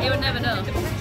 He would never know.